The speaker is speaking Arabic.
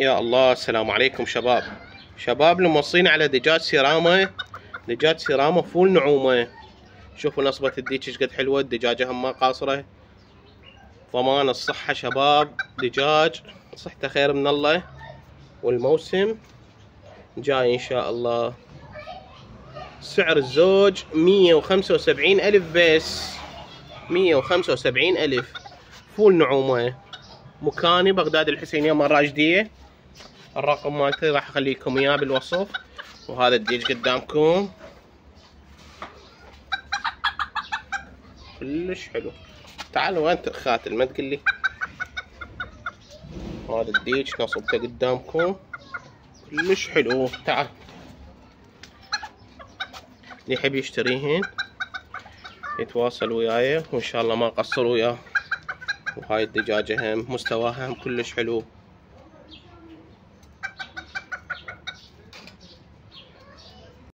يا الله السلام عليكم شباب. شباب الموصين على دجاج سيراما دجاج سيراما فول نعومة. شوفوا نصبة الديك إيش قد حلوة الدجاجة هم قاصرة. ضمان الصحة شباب دجاج صحته خير من الله. والموسم جاي إن شاء الله. سعر الزوج مية وخمسة وسبعين ألف بس. مية وخمسة وسبعين ألف. فول نعومة. مكاني بغداد الحسينية مرة راشدية الرقم مالتي راح اخلي لكم إياه بالوصف. وهذا الديج قدامكم. كلش حلو. تعال وين خاتل ما تقول لي هذا الديج نصبته قدامكم. كلش حلو. تعال. اللي يحب يشتريهن يتواصل وياي. وإن شاء الله ما قصر وياه. وهاي الدجاجة هم مستواها هم كلش حلو.